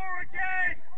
forward,